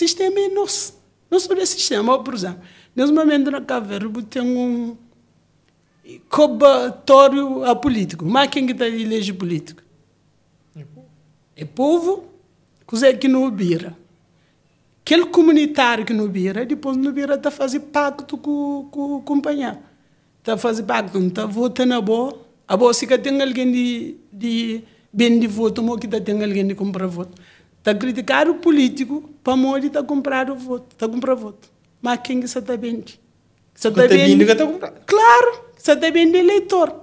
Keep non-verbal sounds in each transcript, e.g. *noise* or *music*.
sistema é nosso. Não sobre o sistema, por exemplo, nesse momento na Cabo Verde tem um cobatório a político. Mas quem que está elege político? É povo, coisa que não vira. Aquele comunitário que não vira, depois não vira está fazer pacto com, com o companheiro. Está fazer pacto, está votando a boa. A boa, se tem alguém de, de bem de voto, ou que tem alguém de comprar voto. Está criticar o político para morrer está comprar o voto, está comprar voto. Mas quem que você está bem? Você está bem? Claro, você está bem de eleitor.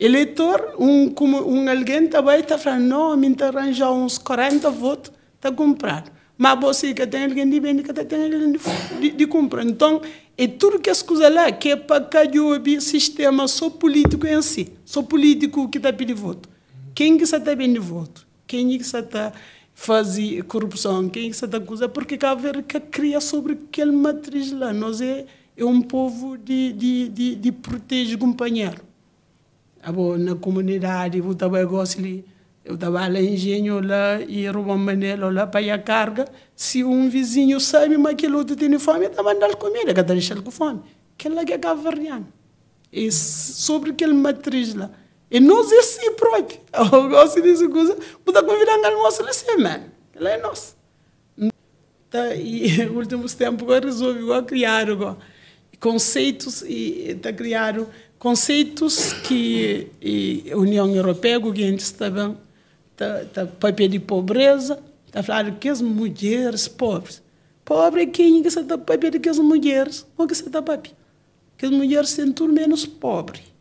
Eleitor, um, como, um alguém também está falando, não, me arranjar uns 40 votos, está comprado. Mas você que tem alguém de bem, que tem alguém de, de, de comprar. Então, é tudo que as coisas lá, que é para que o sistema só político em si, só político que está pedindo voto. Quem que está bem de voto? Quem que está fazer corrupção, quem que está acusar, porque cá ver que cria sobre aquele matriz lá. Nós é, é um povo de, de, de, de proteger companheiro. Abo, na comunidade, eu estava gosto eu estava lá engenho lá e rouba manela lá para a carga. Se um vizinho sabe, mas aquele outro tem fome, está mandando comida, que está deixando com fome. Aquela é cavariano. E sobre aquele matriz lá. E nós é si próprio. Eu gosto dessa coisa. Puta convidar um almoço lá, sim, mano. Ela é nossa. Tá, e nos *laughs* últimos tempos eu resolvi criar agora, conceitos e tá criando conceitos que a União Europeia, o que a gente está vendo, tá, tá papel de pobreza, está falando que as mulheres pobres. Pobre é quem que está papel de que as mulheres, ou que está papel. Que as mulheres são tudo menos pobres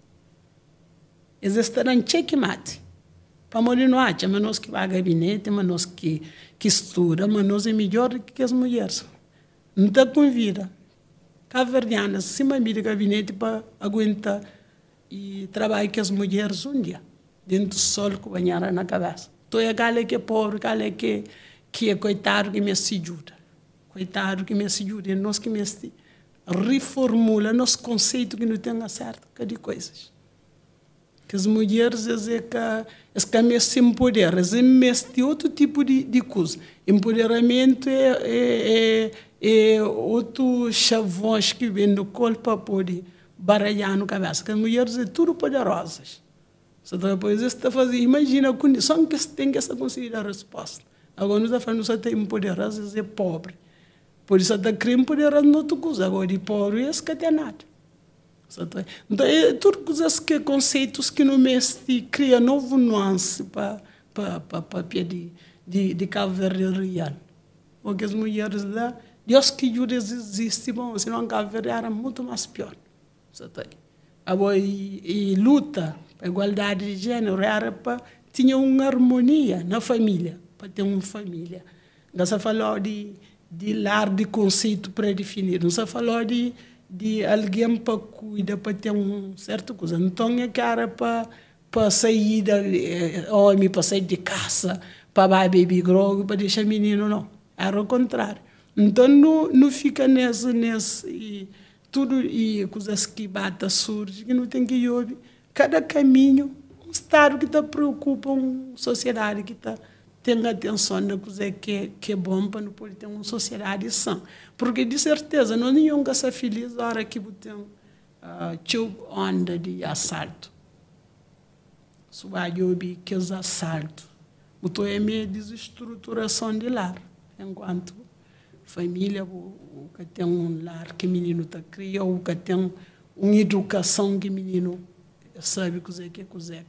existirão checkmate. Para não há, mas nós que vai gabinete, mas nós que, que estuda, mas nós é melhor que as mulheres. Não está com vida. Caverdianas, se me de gabinete para aguentar e trabalhar com as mulheres um dia, dentro do sol com banhara na cabeça. Então é aquele que é pobre, aquele que, que é coitado que me ajuda. Coitado que me ajuda. É nós que me reformula nosso conceito que não tem acerto, de coisas que as mulheres é que, é que se empoderam, elas investem outro tipo de, de coisa. Empoderamento é, é, é, é outro chavões que vem do corpo para poder baralhar no cabeça, que as mulheres são tudo poderosas. Só depois está fazendo, imagina a condição que tem que essa conseguir a resposta. Agora nós estamos falando só tem empoderosas é pobre. Por isso está criando poderoso não outra coisa. Agora de pobre é que Então, é coisas que conceitos que no mês cria novo nuance para para para de de de Cabo real. Porque as mulheres lá, Deus que ajuda existe, bom, senão Cabo Verde era muito mais pior. Agora, e, e luta para igualdade de gênero era para tinha uma harmonia na família, para ter uma família. Não se falou de de lar de conceito pré-definido, não se falou de de alguém para cuidar, para ter um certo coisa. Então é cara para para sair da eh, homem, para sair de casa, para beber grog, para deixar menino, não. Era o contrário. Então não, não fica nesse, nesse e, tudo e coisas que bata surge, que não tem que ouvir. Cada caminho, um estado que está preocupa, uma sociedade que está tenha atenção na coisa que, que é bom para não poder ter uma sociedade sã. Porque, de certeza, não nenhum que ser feliz na hora que tem uh, onda de assalto. Subajobi que os assaltos. Então, é meio desestruturação de lar. Enquanto família, o, o que tem um lar que o menino está criando, o que tem uma educação que o menino sabe coisa que é coisa.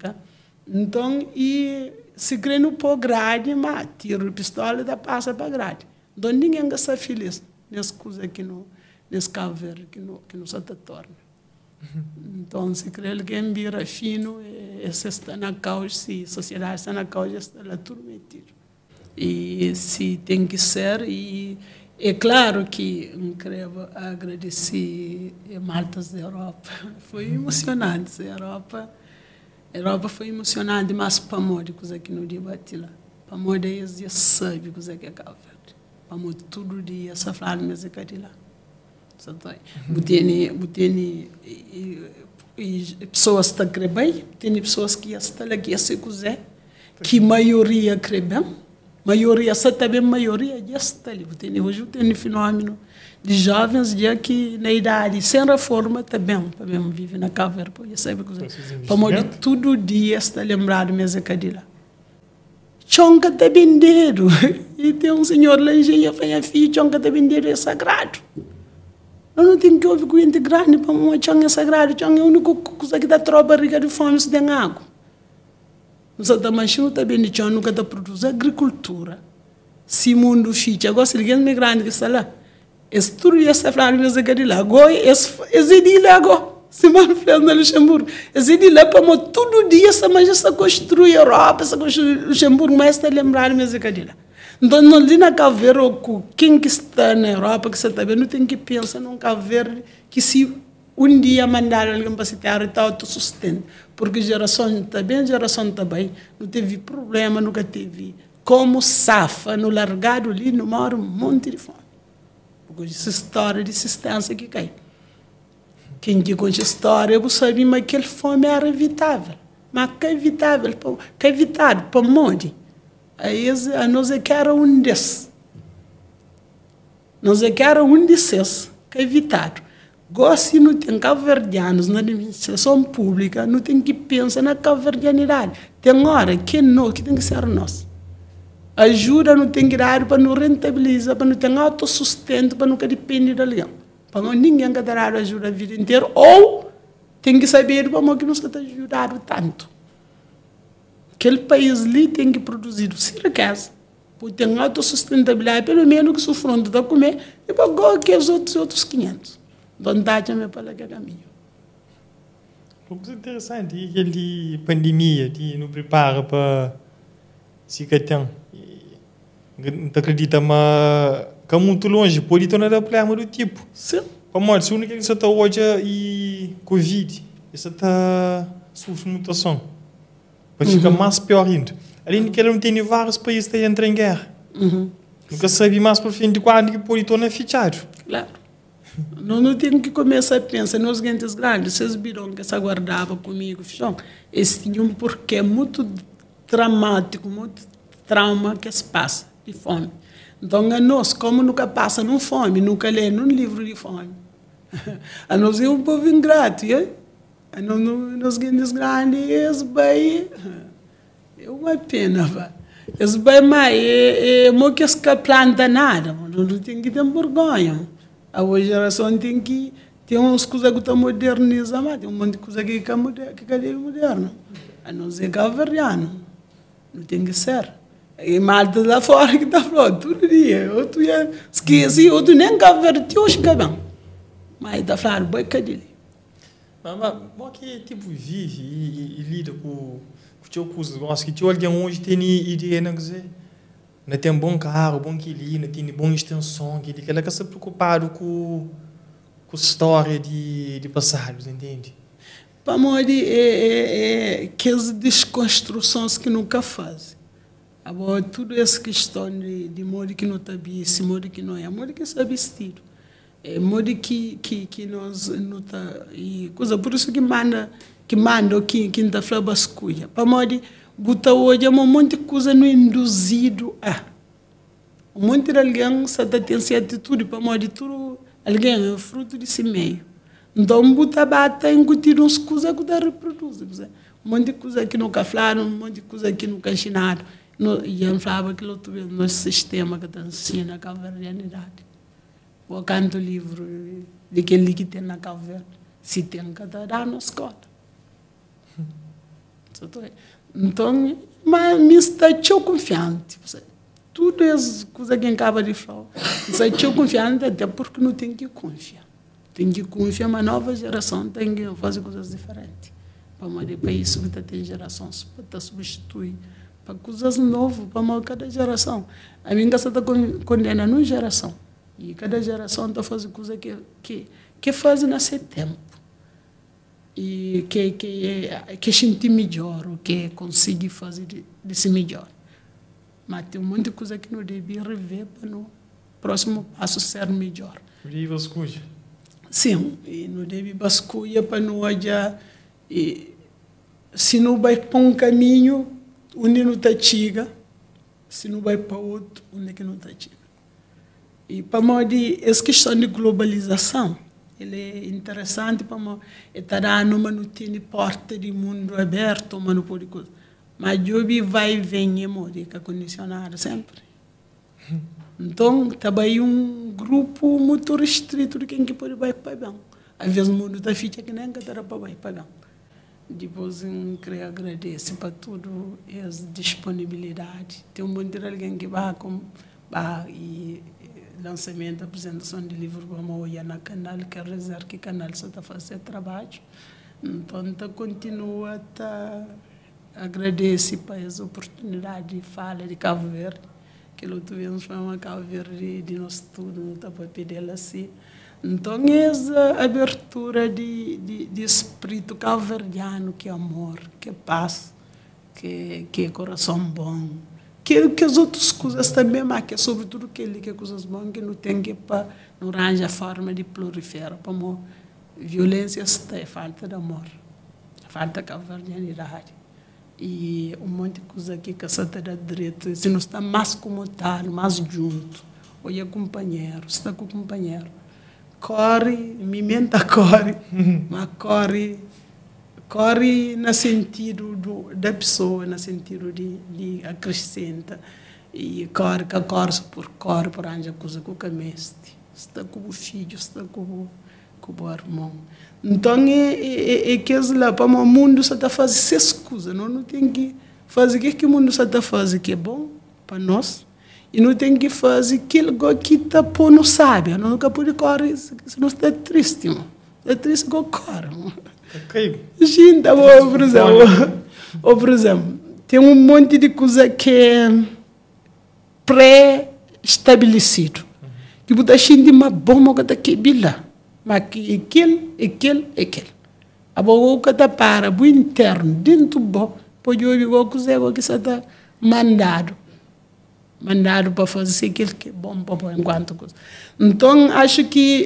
Então, e se crê no pôr grade, mas tira o pistola e dá passa para grade. Então ninguém está feliz nessa coisa aqui no, nesse Cabo Verde, que no, que no Santa Torna. Então, se crê que vira fino, esse está na causa, se a sociedade está na causa, está lá tudo metido. E se tem que ser, e é claro que eu quero agradecer Maltas *laughs* da Europa. Foi emocionante a Europa Europa foi emocionante, mas para morrer coisa que no debate lá. Para já sabem coisa que é Cabo Verde. Para morrer todo dia, só falar mas é tá. Botene, botene, pessoas estão crendo bem, tem pessoas que estão lá que se quiser, que maioria crê bem, maioria, essa também maioria já está ali. Tem, hoje tem um fenômeno de jovens já que na idade sem reforma também, também vive na caverna, porque sabe coisa. Para todo dia está lembrado mesmo cadila. Chonca de bendeiro. E tem um senhor lá em Genha, faz filho, chonca de bendeiro é sagrado. Eu não tenho que ouvir com o grande para uma chonca é sagrado. Chonca é a única coisa que dá tropa rica de fome, se tem água. Também de chonca, nunca está produzindo agricultura. Se mundo ficha, se tudo essa frase mesmo que de lá. Agora, esse de lá agora. Se fez na Luxemburgo. De lá, para todo dia, essa mas essa construir Europa, essa construir Luxemburgo, mas está lembrado mesmo que lá. Então, não tem na caveira quem que está na Europa, que você está vendo, tem que pensar num caveira que se um dia mandar alguém para ter está autossustento. Porque geração também, geração também, não teve problema, nunca teve como safa, no largado ali, no maior um monte de fome. Porque essa história de assistência que cai. Quem que conta história, eu sabia que aquela fome era evitável. Mas que é evitável, que é evitado, para onde? Aí a nós é que era um desses. Nós é que era um desses, que é evitado. Gosto não tem caverdianos na administração pública, não tem que pensar na caverdianidade. Tem hora que não, que tem que ser nós. Ajuda não tem que dar para não rentabilizar, para não ter autossustento, para nunca depender de alguém. Para não ninguém que dar ajuda a vida inteira, ou tem que saber para que não está ajudado tanto. Aquele país ali tem que produzir riqueza, porque tem autossustentabilidade, pelo menos que sofrendo de comer, e para que os outros, outros 500. Vontade é para que caminho. Pouco interessante, e aquele pandemia, que não prepara para se que tem. Não acredita, mas que é muito longe, pode tornar problema do tipo. Sim. Para se única que você está hoje e Covid, você está sofrendo mutação. Vai ficar uhum. mais pior ainda. Além de que ele não tem vários países que entram em guerra. Uhum. Nunca sabe mais por fim de quando que pode tornar fichado. Claro. Não, não tem que começar a pensar nos grandes grandes. Vocês viram que se aguardava comigo, fichão. Esse tinha um porquê muito dramático, muito trauma que se passa de fome. Então, a nós, como nunca passa num fome, nunca lê num livro de fome. A nós é um povo ingrato, é? não, não, nos grandes grandes, bem, é uma pena, vá. Esse bem mais, é, é, é que se planta nada, não tem que ter vergonha. A hoje geração tem que tem umas coisas que estão modernizando, mas tem um monte de coisa que é que é moderno. A não ser caverniano, não tem que ser. E malta lá fora que está falando, todo dia. Outro dia esqueci, outro nem caverna, hoje que bem. Mas está falando, boi cadê? Mas, mas que tipo vive e, e, lida com, com o teu nosso, que teu alguém hoje tem ideia, não dizer, não tem bom carro, bom não tem boa extensão, que ele quer se preocupado com com história de de passados, entende? Para mim é, é, é que as desconstruções que nunca fazem. Agora, tudo essa questão de, de modo que não bem, esse modo que não é, modo que está vestido é, modo que que que nós nota e coisa por isso que manda que manda que que ainda fala basculha buta hoje um monte de coisa no induzido a um monte de alguém só tem essa atitude para modo tudo alguém é fruto de si meio então buta bata incutir uns coisas que dá reproduz um monte de coisa que nunca falaram um monte de coisa que nunca ensinaram no, e eu falava que no nosso sistema que ensina a cavernianidade o canto livro daquele que tem na caverna, se tem que dar na escola. Então, mas me tão confiante. Tudo isso coisa que acaba de falar. Está tão confiante até porque não tem que confiar. Tem que confiar, uma nova geração tem que fazer coisas diferentes. Para isso que tem gerações, para substituir para coisas novas, para cada geração. A minha casa está condenando uma geração. E cada geração está fazendo coisa que, que, que faz nesse tempo. E que, que, que sentir melhor, o que consegue fazer desse melhor. Mas tem um monte de coisa que não deve rever para no próximo passo ser melhor. E vasculha? Sim, e não deve vasculha para não haja. E, se não vai para um caminho onde não está chega, se não vai para outro, onde que não está indo? E para essa questão de globalização, ele é interessante para mim. Está dando uma não tem porta de mundo aberto, mas não pode coisa. Mas eu vai e vem e morre, que é condicionado sempre. Então, também um grupo muito restrito de quem que pode vai para bem. Às vezes o mundo está ficha que nem que está para vai para bem. Depois, eu queria agradecer para tudo essa disponibilidade. Tem um monte de alguém que vai com bah, e lançamento, apresentação de livro para olhar na canal, que é rezar que o canal só está fazendo trabalho. Então, tá, continua a agradecer por essa oportunidade de fala de Cabo Verde, que nós tivemos para Cabo Verde de nosso estudo, não está para pedir assim. Então, essa abertura de, de, de espírito calverdiano, que é amor, que é paz, que, que é coração bom, que, que as outras coisas também, mas que é sobretudo aquele que é coisas boas, que não tem que para não arranja forma de proliferar, para amor. Violência está é falta de amor, falta de calverdianidade. E um monte de coisa aqui que está direito, se não está mais como tal, mais junto, ou é companheiro, está com o companheiro corre, mimenta *laughs* corre, *laughs* mas corre, corre no sentido do, da pessoa, no sentido de, de acrescenta. E corre, que corre por corre, por onde a coisa com o cameste. Está com o filho, está com, com o irmão. Então, é, é, é que lá, para o mundo só está fazendo essas coisas, não, não tem que fazer o que o mundo só está fazendo que é bom para nós e não tem que fazer aquilo que está por não sabe. Não nunca pode correr, se não está triste. Mano. Está triste que corre. Ok. Gente, ou, por exemplo, ou, por exemplo, tem um monte de coisa que é pré-estabelecido. Que você sente uma bomba que está quebrada. Mas que aquilo, aquilo, aquilo. A boca está para, o interno, dentro do bom, pode ouvir o que está mandado mandado para fazer aquilo que é bom para enquanto coisa. Então, acho que